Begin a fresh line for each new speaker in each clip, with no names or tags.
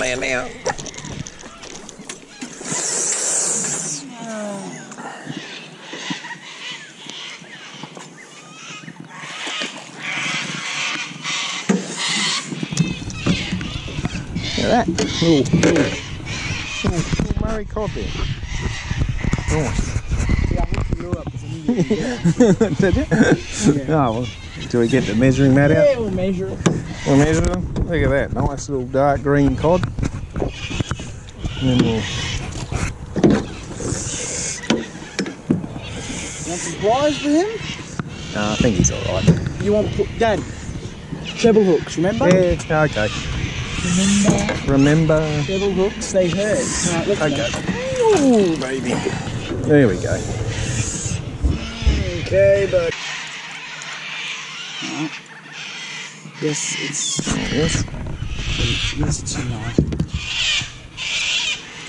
bottom there now. Look at that. Little, little, little, little Murray cod there. Nice.
Yeah, I hooked you up because I knew you were gonna
Did you?
Yeah.
Oh, well, do we get the measuring mat out?
Yeah, we'll measure it.
We'll measure them. Look at that. Nice little dark green cod. And then we'll
You want some pliers for him?
No, I think he's alright.
You want, put, Dad, treble hooks, remember?
Yeah, okay.
Remember?
Remember.
Treble hooks, they hurt. Alright, let's
Okay.
go.
Ooh, baby. There we go.
Okay, but. Alright. Yes, it's.
Yes.
Yes, it's your knife.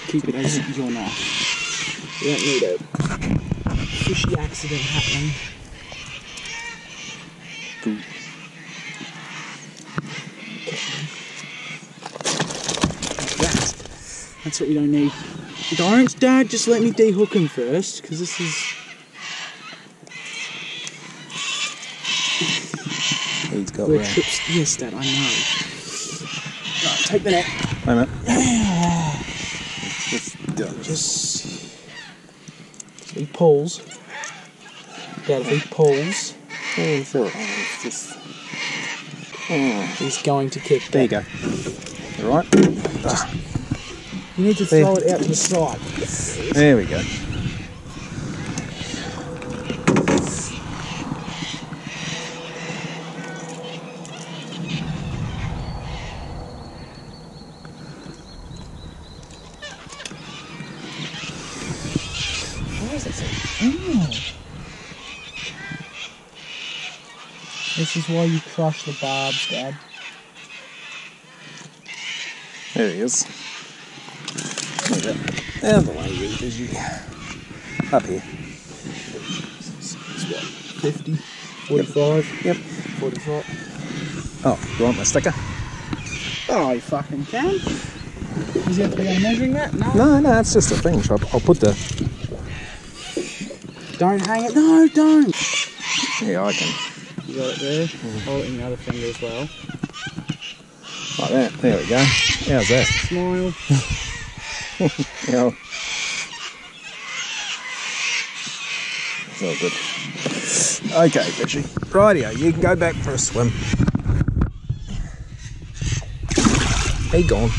Keep it as your knife. You don't need a fishy accident happening. That. That's what we don't need. Don't, Dad, just let me dehook him first, because this is.
He's got
Where
round.
trips. Yes, Dad, I know. Right, take the net.
Wait a minute. Just done.
Just. If he pulls. Dad, if he pulls,
Oh, sure. It's just. Mm.
he's going to kick.
There you go. All right.
You need to
There.
throw it out to the side.
There we go.
Oh. This is why you crush the barbs, Dad.
There he is. At the way you is you. Up here.
50? 45?
Yep.
45.
Oh, you want my sticker?
Oh, you fucking can. Is he have to be measuring that? No.
No, no, it's just a thing. So I'll, I'll put the.
Don't hang it. No, don't.
Yeah, I can.
You got it there. Hmm. Hold it in the other finger as well.
Like that. There we go. How's that?
Smile.
Yeah. It's all good. Okay, fishy. Rightio, you can go back for a swim. He gone.